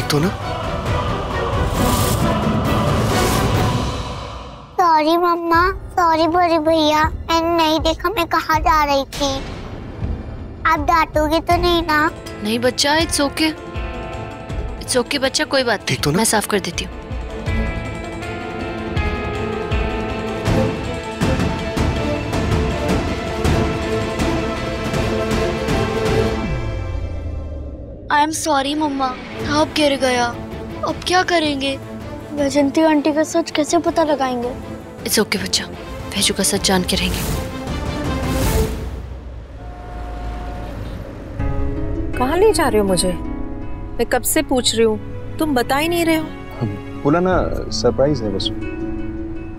तो ना? सॉरी मम्मा. सॉरी बड़े भैया. मैंने नहीं देखा मैं कहाँ जा रही थी? आप डांटोगे तो नहीं ना? नहीं बच्चा इट्स ओके इट्स ओके बच्चा कोई बात ठीक तो ना? मैं साफ़ कर देती हूँ. आई एम सॉरी मम्मा। अब गिर गया। अब क्या करेंगे? वैजंती आंटी का सच कैसे पता लगाएँगे? इट्स ओके बच्चा। भैजू का सच जान के रहेंगे। कहाँ ले जा रहे हो मुझे? मैं कब से पूछ रही हूँ। तुम बता ही नहीं रहे हो। बोला ना सरप्राइज़ है बस।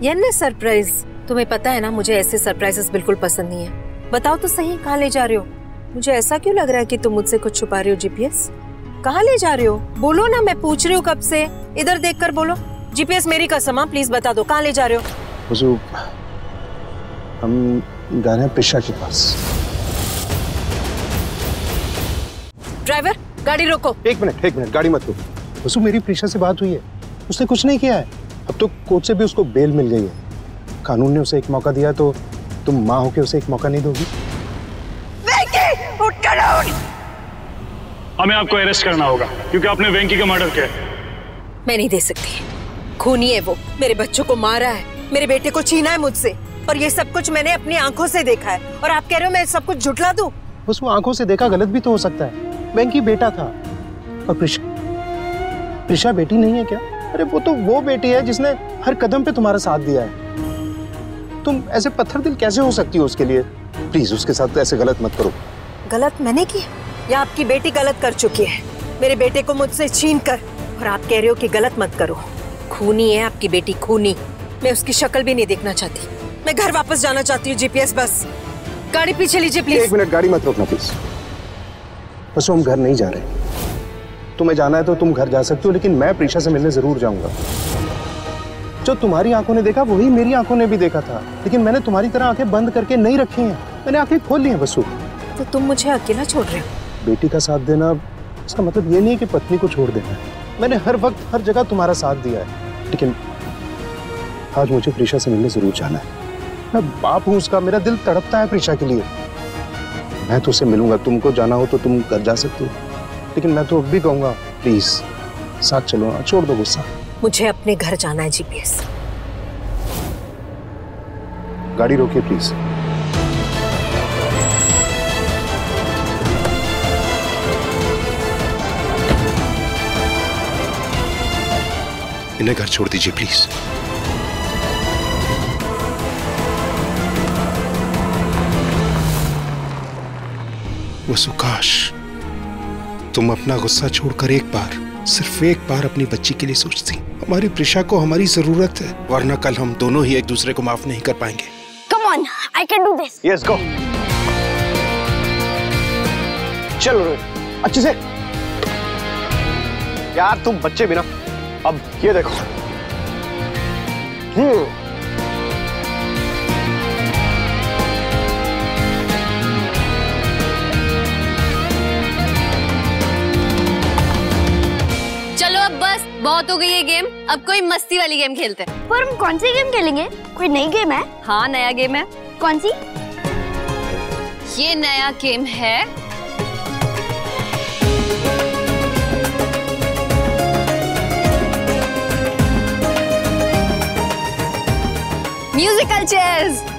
ये ना सरप्राइज़ तुम्हें पता है ना मुझे ऐसे सरप्राइजेस बिल्कुल पसंद नहीं है। बताओ तो सही कहाँ ले जा रहे हो? मुझे ऐसा क्यों लग रहा है कि तुम मुझसे कुछ छुपा रहे हो जीपीएस कहाँ ले जा रहे हो? बोलो ना मैं पूछ रही हूँ कब से। इधर देख कर बोलो जीपीएस मेरी कसम हाँ प्लीज़ बता दो कहाँ ले जा रहे हो? हम जा रहे हैं पिशा के पास। ड्राइवर गाड़ी रोको। एक मिनट एक मिनट गाड़ी मत रोको। वसु मेरी प्रिशा से बात हुई है। उसने कुछ नहीं किया है। अब तो कोर्ट से भी उसको बेल मिल गई है। कानून ने उसे एक मौका दिया तो तुम माँ होके उसे एक मौका नहीं दोगी? हमें आपको अरेस्ट करना होगा क्योंकि आपने वेंकी का मर्डर किया मैं नहीं दे सकती। खूनी है वो। मेरे बच्चों को मारा है। मेरे बेटे को छीना है मुझसे। और ये सब कुछ मैंने अपनी आँखों से देखा है। और आप कह रहे हो मैं सब कुछ झुटला दूँ? बस वो आँखों से देखा गलत भी तो हो सकता है। वेंकी बेटा था। और प्रिशा प्रिशा बेटी नहीं है क्या? अरे वो तो वो बेटी है जिसने हर कदम पे तुम्हारा साथ दिया है। तुम ऐसे पत्थर दिल कैसे हो सकती हो उसके लिए? प्लीज़ उसके साथ ऐसे गलत मत करो। गलत मैंने की या आपकी बेटी गलत कर चुकी है? मेरे बेटे को मुझसे छीन कर। और आप कह रहे हो कि गलत मत करो। खूनी है आपकी बेटी, खूनी। मैं उसकी शक्ल भी नहीं देखना चाहती। मैं घर वापस जाना चाहती हूँ, जीपीएस बस। गाड़ी पीछे लीजिए प्लीज़ एक मिनट, गाड़ी मत रोकना प्लीज़ बस हम घर नहीं जा रहे। तुम्हें जाना है तो तुम घर जा सकते हो, लेकिन मैं प्रीशा से मिलने ज़रूर जाऊँगा। जो तुम्हारी आँखों ने देखा, वही मेरी आँखों ने भी देखा था। लेकिन मैंने तुम्हारी तरह आँखें बंद करके नहीं रखी हैं। मैंने आँखें खोल ली हैं, बसु। तो तुम मुझे अकेला छोड़ रहे हो? बेटी का साथ देना इसका मतलब ये नहीं है कि पत्नी को छोड़ देना है। मैंने हर वक्त हर जगह तुम्हारा साथ दिया है। लेकिन आज मुझे प्रीशा से मिलने ज़रूर जाना है। मैं बाप हूँ उसका मेरा दिल तड़पता है प्रीशा के लिए। मैं तो उसे मिलूँगा तुमको जाना हो तो तुम घर जा सकते हो। लेकिन मैं तो अब भी कहूँगा प्लीज़ साथ चलो ना छोड़ दो गुस्सा। मुझे अपने घर जाना है जीपीएस गाड़ी रोकिए प्लीज़। इन्हें घर छोड़ दीजिए प्लीज़ वो सुकाश तुम अपना गुस्सा छोड़कर एक बार सिर्फ़ एक बार अपनी बच्ची के लिए सोचती। हमारी प्रिशा को हमारी ज़रूरत है वरना कल हम दोनों ही एक दूसरे को माफ़ नहीं कर पाएँगे। Come on I can do this yes go चलो अच्छे से। यार तुम बच्चे भी ना अब ये देखो। हम्म चलो अब बस बहुत हो गई ये गेम। अब कोई मस्ती वाली गेम खेलते हैं। पर हम कौन सी गेम खेलेंगे? कोई नई गेम है? हाँ नया गेम है। कौन सी? ये नया गेम है Musical chairs.